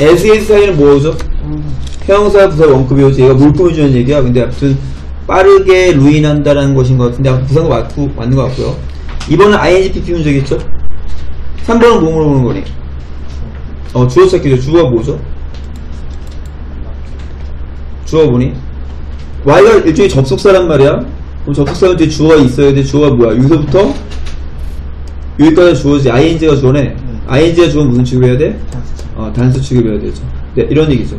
SES 사이는 뭐죠? 형용사 부사 원급이 오지. 얘가 뭘 꾸며주는 얘기야. 근데 아무튼 빠르게 루인한다라는 것인 것 같은데 부사가 맞고, 맞는 것 같고요. 이번은 INGPP 문제겠죠? 3번은 뭐 물어보는 거니? 어 주어 찾기죠. 주어가 뭐죠? 주어 보니. Y가 일종의 접속사란 말이야. 그럼 접속사는 뒤에 주어가 있어야 돼. 주어가 뭐야? 여기서부터 여기까지 주어지 ING가 주어네. ING가 주어는 무슨 취급해야 돼? 어, 단수 취급해야 되죠. 네 이런 얘기죠.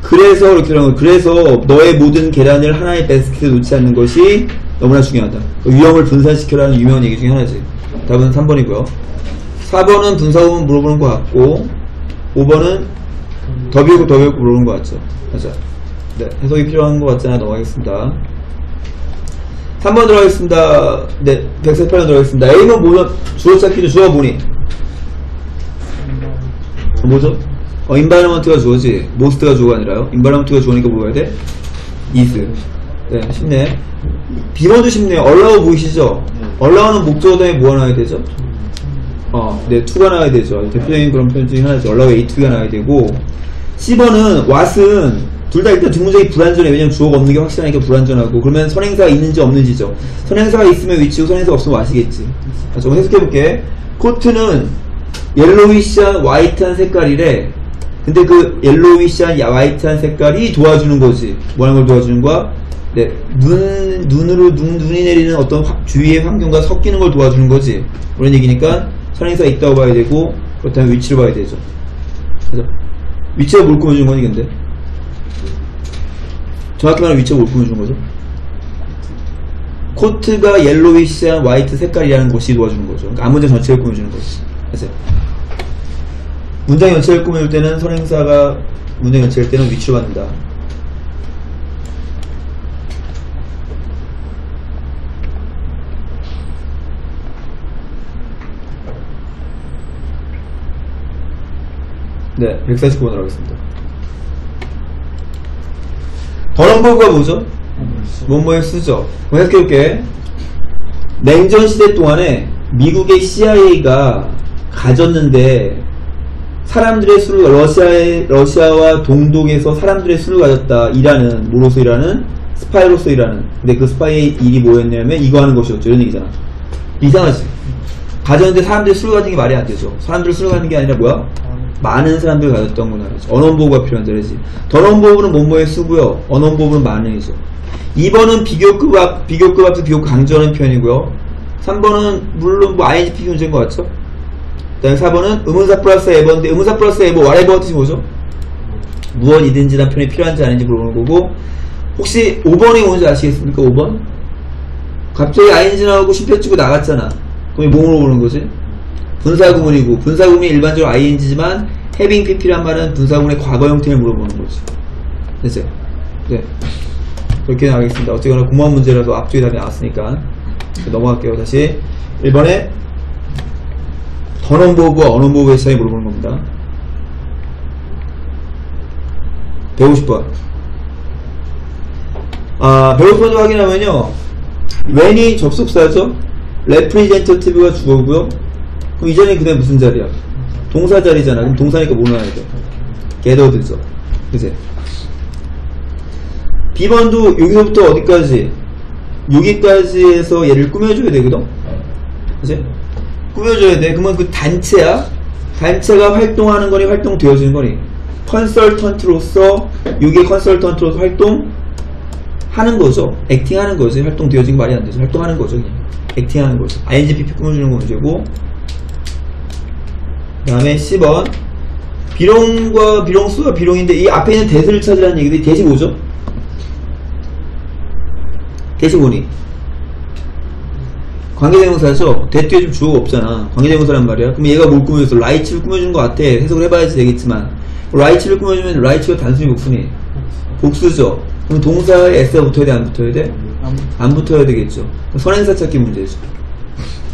그래서 이렇게 하는 거 그래서 너의 모든 계란을 하나의 베스킷에 놓지 않는 것이 너무나 중요하다. 위험을 분산시켜라는 유명한 얘기 중에 하나지. 답은 3번이고요. 4번은 분사구문 물어보는 것 같고 5번은 더 비우고 더 비우고 물어보는 것 같죠. 맞아. 네 해석이 필요한 것 같지 않아 넘어가겠습니다. 3번 들어가겠습니다. 네 148번 들어가겠습니다. A는 뭐죠? 주어 찾기죠 주어 보니 어, 뭐죠? 어, 인바이러먼트가 주어지 모스트가 주어가 아니라요 인바이러먼트가 주어니까 뭐야 돼? is 네 쉽네 B번도 쉽네요 얼라우 보이시죠? 얼라우는 목적어 다음에 뭐가 나와야 되죠? 어, 네, 2가 나와야 되죠. 대표적인 그런 표현 중에 하나죠. 얼라우 A2가 나와야 되고, C번은 what은 둘 다 일단 뒷문장이 불완전해. 왜냐면 주어가 없는 게 확실하니까 불완전하고, 그러면 선행사가 있는지 없는지죠. 선행사가 있으면 위치고 선행사가 없으면 what이겠지. 자, 좀 해석해볼게. 코트는 옐로위시한 화이트한 색깔이래. 근데 그 옐로위시한 야- 화이트한 색깔이 도와주는 거지. 뭐하는 걸 도와주는 거야? 네, 눈, 눈으로, 눈, 눈이 내리는 어떤 화- 주위의 환경과 섞이는 걸 도와주는 거지. 그런 얘기니까 선행사가 있다고 봐야 되고, 그렇다면 위치를 봐야 되죠. 그죠? 위치가 뭘 꾸며주는 거니, 근데? 정확히 말하면 위치가 뭘 꾸며주는 거죠? 코트가 옐로위시한 화이트 색깔이라는 것이 도와주는 거죠. 그러니까 앞문장 전체를 꾸며주는 거지. 그래서 문장 전체를 꾸며줄 때는 선행사가 문장 전체일 때는 위치로 받는다. 네, 149번으로 하겠습니다. 더럼버그가 뭐죠? 뭐뭐에 쓰죠. 해석해볼게. 냉전 시대 동안에 미국의 CIA가 가졌는데 사람들의 수를 러시아의 러시아와 동독에서 사람들의 수를 가졌다. 일하는 뭐로서 일하는 스파이로서 일하는. 근데 그 스파이의 일이 뭐였냐면 이거 하는 것이었죠. 이런 얘기잖아. 이상하지? 가졌는데 사람들이 수를 가진 게 말이 안 되죠. 사람들이 수를 가진 게 아니라 뭐야? 많은 사람들이 가졌던 거나 그죠. 언원보호가 필요한 자리지. 던원보호는 뭐뭐에 쓰고요. 언원보호는 많은이죠. 2번은 비교급 앞 비교급 앞에서 비교급 강조하는 표현이고요. 3번은 물론 뭐 INGP 문제인 것 같죠? 그 다음에 4번은 의문사 플러스 에버인데 의문사 플러스 에버 whatever 뜻이 뭐죠? 무엇이든지 란 표현이 필요한지 아닌지 물어보는 거고 혹시 5번이 뭔지 아시겠습니까? 5번? 갑자기 ING 나오고 쉼표 치고 나갔잖아 그럼 뭐 물어보는 거지? 분사구문이고 분사구문이 일반적으로 ING지만 having pp란 말은 분사구문의 과거 형태를 물어보는 거지 됐어요? 네 그렇게 나가겠습니다 어쨌거나 공무원 문제라서 앞쪽에 답이 나왔으니까 넘어갈게요 다시 1번에 던원보고와 언원보고의 차이 물어보는 겁니다. 150번. 아, 150번도 확인하면요. when이 접속사죠? representative가 주어고요. 그럼 이전에 그게 무슨 자리야? 동사 자리잖아. 그럼 동사니까 뭐 나와야 돼? gathered죠. 그지? B번도 여기서부터 어디까지? 여기까지 해서 얘를 꾸며줘야 되거든? 그지? 꾸며줘야 돼. 그러면 그 단체야. 단체가 활동하는 거니 활동되어지는 거니. 컨설턴트로서 이게 컨설턴트로서 활동하는 거죠. 액팅하는 거지. 활동되어진 게 말이 안 되죠. 활동하는 거죠. 그냥. 액팅하는 거죠. INGPP 꾸며주는 거 문제고. 그 다음에 10번. 비룡과 비룡수가 비룡인데 이 앞에 있는 대수를 찾으라는 얘기인데 대시 뭐죠? 대시 뭐니? 관계대명사죠. 대 뒤에 좀 주어가 없잖아. 관계대명사란 말이야. 그럼 얘가 뭘 꾸며줬어? 라이츠를 꾸며준 것 같아. 해석을 해봐야지 되겠지만. 라이츠를 꾸며주면 라이츠가 단순히 복수니? 복수죠. 그럼 동사에 s가 붙어야 돼? 안 붙어야 돼? 안 붙어야 되겠죠. 그럼 선행사 찾기 문제죠.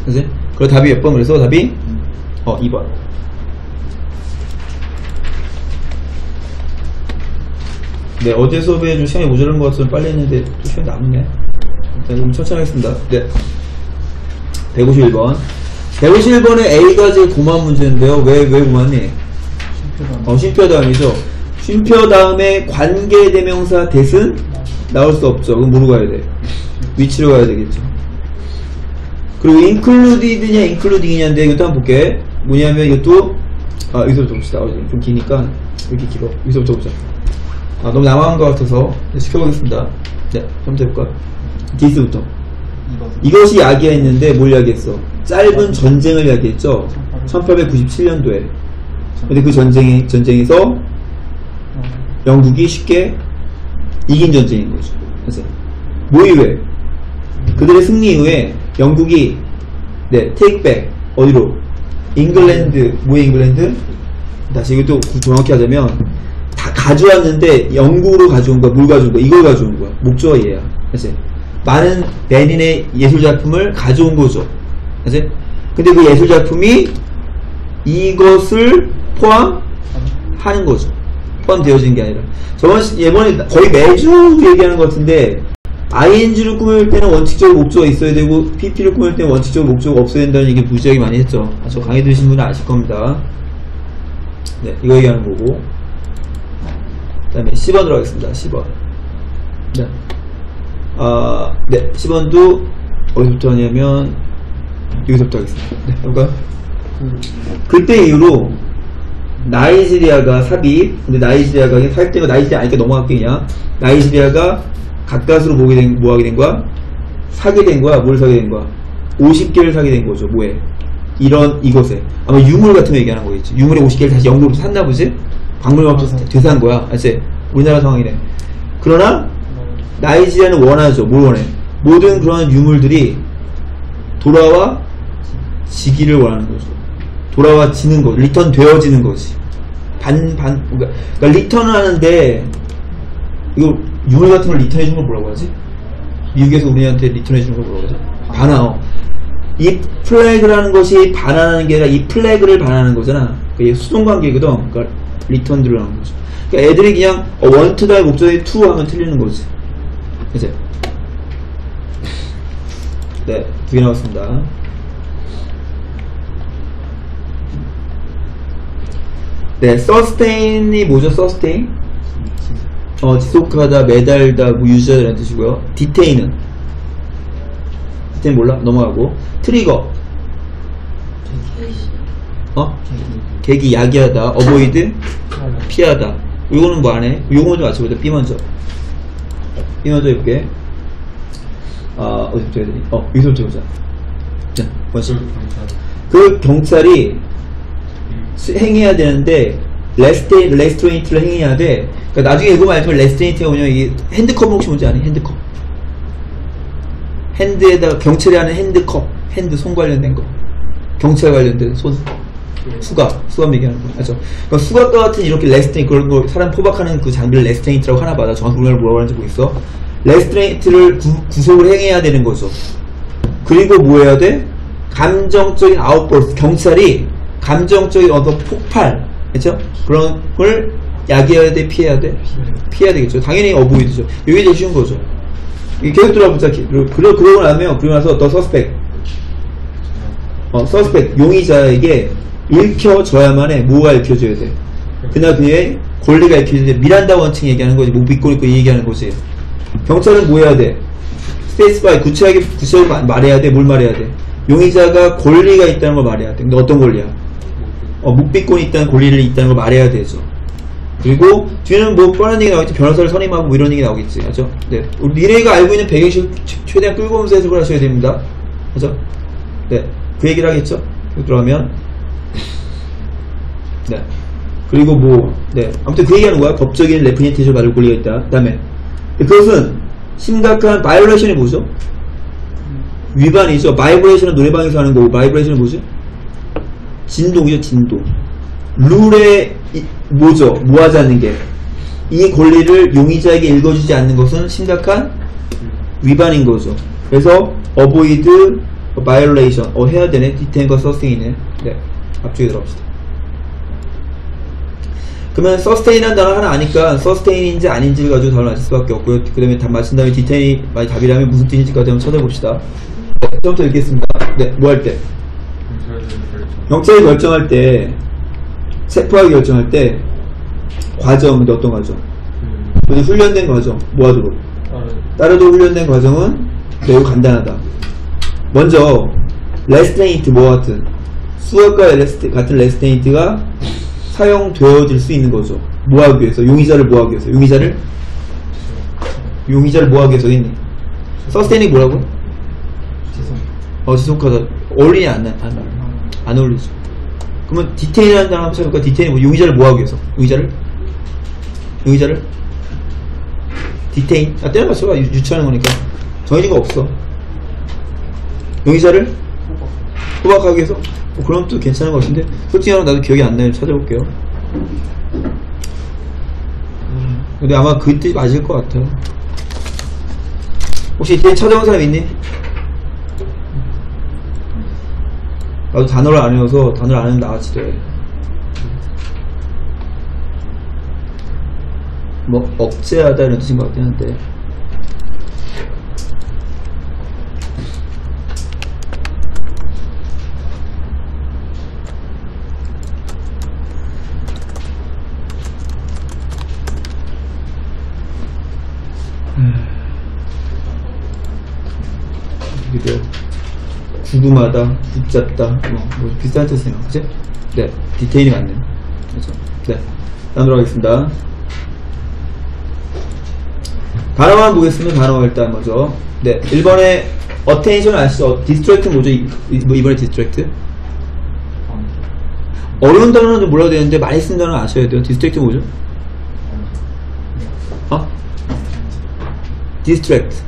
그지? 그럼 답이 몇 번? 그래서 답이? 어, 2번. 네, 어제 수업에 좀 시간이 모자란 것 같아서 빨리 했는데 또 시간이 남네. 일단 좀 천천히 하겠습니다. 네. 151번. 151번에 A가 제일 고마운 문제인데요. 왜, 왜 고맙니? 어, 쉼표 다음이죠. 쉼표 다음에 관계 대명사 대은 나올 수 없죠. 그럼 뭐로 가야 돼? 위치로 가야 되겠죠. 그리고 included냐 including이냐인데 이것도 한번 볼게. 뭐냐면 이것도 아 여기서부터 봅시다. 어, 좀 기니까 이렇게 길어. 여기서부터 보자. 아 너무 남아한 것 같아서 시켜보겠습니다. 네, 한번 해볼까? this부터. 이것이 야기했는데 뭘 야기했어? 짧은 전쟁을 야기했죠. 1897년도에. 근데 그 전쟁이 전쟁에서 영국이 쉽게 이긴 전쟁인 거죠. 그래서 뭐 이후에 그들의 승리 이후에 영국이 네 take back 어디로 잉글랜드 뭐의 잉글랜드 다시 이것도 정확히 하자면 다 가져왔는데 영국으로 가져온 거야 뭘 가져온 거야 이걸 가져온 거야 목적어 얘야 그치 많은 베닌의 예술 작품을 가져온 거죠. 그치 근데 그 예술 작품이 이것을 포함하는 거죠. 포함되어진 게 아니라. 저번 시- 이번에 거의 매주 얘기하는 것 같은데 ing를 꾸밀 때는 원칙적으로 목적어가 있어야 되고 pp를 꾸밀 때는 원칙적으로 목적어가 없어야 된다는 얘기 무지하게 많이 했죠. 아, 저 강의 들으신 분은 아실 겁니다. 네 이거 얘기하는 거고. 그 다음에 10번으로 하겠습니다. 10번 네. 아, 네 10번도 어디서부터 하냐면 여기서부터 하겠습니다 네 볼까요? 그때 이후로 나이지리아가 삽입 근데 나이지리아가 그냥 살 때가 나이지리아 아니까 넘어갈게 그냥 나이지리아가 가까스로 모게 된, 뭐 하게 된 거야? 사게 된 거야? 뭘 사게 된 거야? 50개를 사게 된 거죠 뭐에? 이런 이것에 아마 유물 같은 거 얘기하는 거겠지 유물의 50개를 다시 영국으로 샀나 보지? 박물관부터 되산 거야 알지? 우리나라 상황이네 그러나 나이지리아는 원하죠 뭘 원해? 모든 그런 유물들이 돌아와 지기를 원하는 거죠 돌아와 지는 거, return 되어지는 거지. 반, 반, 그러니까, 그러니까 return을 하는데, 이거, 유물 같은 걸 return해 주는 걸 뭐라고 하지? 미국에서 우리한테 return해 주는 걸 뭐라고 하지? 반환, 이 plaque라는 것이 반환하는 게 아니라 이 plaque를 반환하는 거잖아. 그게 수동관계거든. 그러니까 return 들어가는 거죠. 그러니까 애들이 그냥 어, want다의 목적이 to 하면 틀리는 거지. 그치? 네, 두 개 나왔습니다. 네, sustain이 뭐죠? sustain? 어, 지속하다, 매달다, 뭐 유지하다라는 뜻이고요. detain은 detain 몰라? 넘어가고 trigger 어? 계기 야기하다, avoid 피하다. 이거는 뭐 안 해? 요거 먼저 맞춰보자. B 먼저. B 먼저 해볼게. 아, 어디부터 해야 되니? 어, 여기서부터 해보자. 자, 원씩. 그 경찰이 수- 행해야 되는데 rest- restraint를 행해야 돼. 그러니까 나중에 읽으면 알지만 restraint가 뭐냐면 이게 handcuff 혹시 뭔지 아니? handcuff. hand에다가 경찰이 하는 handcuff, hand 손 관련된 거. 경찰 관련된 손. 수갑, 수갑 얘기하는 거. 맞죠? 그러니까 수갑과 같은 이렇게 restraint, 그런 거, 사람 포박하는 그 장비를 restraint라고 하나 봐. 나 정확히 우리나라 뭐라고 하는지 모르겠어. restraint를 구, 구속을 행해야 되는 거죠. 그리고 뭐 해야 돼? 감정적인 outburst 경찰이 감정적인 어떤 폭발 그렇죠? 그런 걸 야기해야 돼 피해야 돼 피해야 되겠죠 당연히 avoid죠 이게 제일 쉬운 거죠 이 계속 들어보자 그리고 그러- 그러고 나면 그러고 나서 the suspect 어 suspect 용의자에게 읽혀져야만 해 뭐가 읽혀져야 돼 그날 그의 권리가 읽혀져야 돼 미란다 원칙 얘기하는 거지 뭐 믿고 있고 이 얘기하는 거지 경찰은 뭐 해야 돼 specify 구체하게 구체하게 마- 말해야 돼. 뭘 말해야 돼? 용의자가 권리가 있다는 걸 말해야 돼. 근데 어떤 권리야? 어, 묵비권이 있다는 권리를 있다는 걸 말해야 되죠. 그리고 뒤에는 뭐 뻔한 얘기 나오겠지. 변호사를 선임하고 뭐 이런 얘기 나오겠지. 그죠? 네. 우리 미래가 알고 있는 배경지식 최- 최대한 끌고 오면서 해석을 하셔야 됩니다. 그죠? 네. 그 얘기를 하겠죠? 들어가면 네. 그리고 뭐, 네. 아무튼 그 얘기하는 거야. 법적인 representation 받을 권리가 있다. 그 다음에 그것은 심각한 violation이 뭐죠? 위반이죠. vibration은 노래방에서 하는 거고 vibration은 뭐죠? 진동이죠. 진동. 룰에 이- 뭐죠? 모하지 않는 게. 이 권리를 용의자에게 읽어주지 않는 것은 심각한 위반인 거죠. 그래서 avoid violation 어 해야 되네. detain과 sustain네. 네. 앞쪽에 들어갑시다. 그러면 sustain한 단어 하나 아니까 sustain인지 아닌지를 가지고 답을 맞출 수밖에 없고요. 그 다음에 답 맞힌 다음에 detain이 만약 답이라면 무슨 뜻인지까지 한번 찾아봅시다. 네, 처음부터 읽겠습니다. 네, 뭐 할 때? 경찰이 결정할 때 세포하기 결정할 때 과정인데 어떤 과정? 그 모두 훈련된 과정? 다른 따르도 훈련된 과정은 매우 간단하다. 먼저 restraint 뭐 같은 수갑과 rest-, 같은 restraint가 사용되어질 수 있는 거죠. 뭐 하기 위해서? 용의자를 뭐 하기 위해서? 용의자를 용의자를 뭐 하기 위해서 있니? sustaining 뭐라고? 지성 어 지속하다 어울리냐 안, 안, 안 어울리죠. 그러면 detain이라는 단어 한번 찾아볼까? detain 뭐 용의자를 뭐 하기 위해서? 용의자를 용의자를 디테인 아 때려 맞춰봐 유- 유추하는 거니까 정해진 거 없어. 용의자를 호박하기 위해서? 어, 그럼 또 괜찮은 것 같은데? 솔직히 말하면 나도 기억이 안 나요. 찾아볼게요. 음, 근데 아마 그 뜻이 맞을 것 같아요. 혹시 이때 찾아본 사람 있니? 나도 단어를 안 외워서 단어를 안 외우면 나같이 돼. 뭐 억제하다 이런 뜻인 것 같긴 한데 이게 구금하다, 붙잡다, 뭐, 뭐 비슷한 뜻이네요. 그치? 네, 디테일이 맞네요. 그렇죠. 네, 다음으로 가겠습니다. 단어만 보겠습니다. 단어 일단 먼저. 네, 1번에 attention 아시죠? distract 뭐죠? 뭐 이번에 distract? 어려운 단어는 좀 몰라도 되는데 많이 쓴 단어는 아셔야 돼요. distract 뭐죠? 어? distract.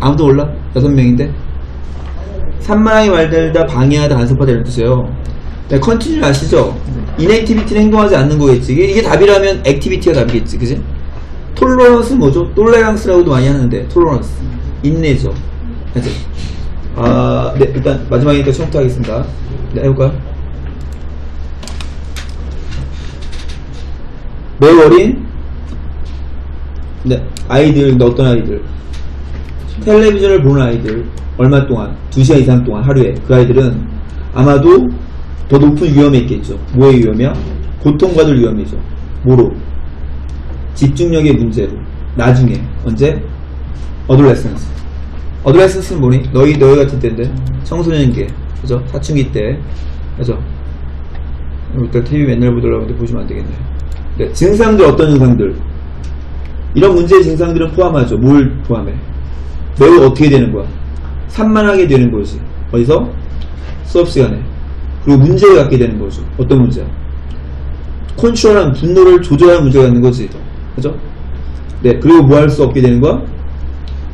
아무도 몰라? 여섯 명인데? 산만하게 만들다 방해하다 간섭하다 이런 뜻이에요. 네, continue 아시죠? inactivity는 행동하지 않는 거겠지. 이게, 이게 답이라면 activity가 답이겠지. 그지? tolerance 뭐죠? 톨레랑스라고도 많이 하는데 tolerance 인내죠. 그지? 아, 네, 일단 마지막이니까 처음부터 하겠습니다. 네, 해볼까요? 매우 어린 네, 아이들, 근데 어떤 아이들? 텔레비전을 보는 아이들 얼마 동안 2시간 이상 동안 하루에 그 아이들은 아마도 더 높은 위험에 있겠죠 뭐의 위험이야? 고통받을 위험이죠 뭐로? 집중력의 문제로 나중에 언제? adolescence adolescence는 뭐니? 너희 너희 같은 때인데 청소년기 그죠? 사춘기 때 그죠? 일단 TV 맨날 보더라고 근데 보시면 안 되겠네 네, 증상들 어떤 증상들 이런 문제의 증상들은 포함하죠 뭘 포함해? 매우 어떻게 되는 거야? 산만하게 되는 거지. 어디서? 수업 시간에. 그리고 문제를 갖게 되는 거죠. 어떤 문제야? 컨트롤한 분노를 조절하는 문제가 있는 거지. 그죠? 네. 그리고 뭐 할 수 없게 되는 거야?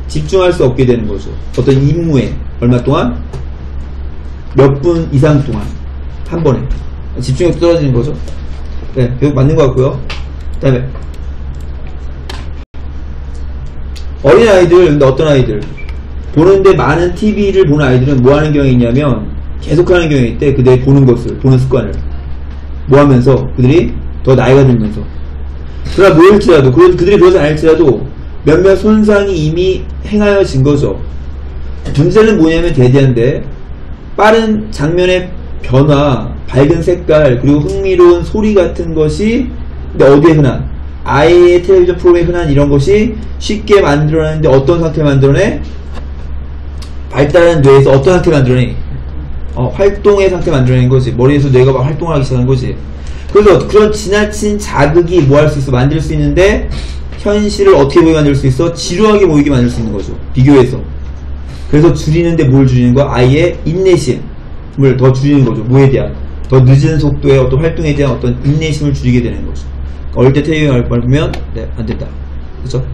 집중할 수 없게 되는 거죠. 어떤 임무에 얼마 동안? 몇 분 이상 동안. 한 번에. 집중력이 떨어지는 거죠. 네. 이거 맞는 것 같고요. 그 다음에 어린 아이들, 어떤 아이들? 보는데 많은 TV를 보는 아이들은 뭐 하는 경향이 있냐면 계속 하는 경향이 있대. 그들이 보는 것을, 보는 습관을. 뭐 하면서? 그들이 더 나이가 들면서. 그러나 뭐일지라도, 그- 그들이 그러지 않을지라도 몇몇 손상이 이미 행하여진 거죠. 문제는 뭐냐면 대대한데 빠른 장면의 변화, 밝은 색깔, 그리고 흥미로운 소리 같은 것이 근데 어디에 흔한? 아이의 텔레비전 프로그램에 흔한 이런 것이 쉽게 만들어내는데 어떤 상태를 만들어내? 발달한 뇌에서 어떤 상태를 만들어내? 어, 활동의 상태 만들어낸 거지. 머리에서 뇌가 막 활동을 하기 시작한 거지. 그래서 그런 지나친 자극이 뭐 할 수 있어? 만들 수 있는데 현실을 어떻게 보이게 만들 수 있어? 지루하게 보이게 만들 수 있는 거죠. 비교해서. 그래서 줄이는데 뭘 줄이는 거야? 아이의 인내심을 더 줄이는 거죠. 뭐에 대한? 더 늦은 속도의 어떤 활동에 대한 어떤 인내심을 줄이게 되는 거죠. 때 텔레비전 보면 네, 안 된다. 그죠?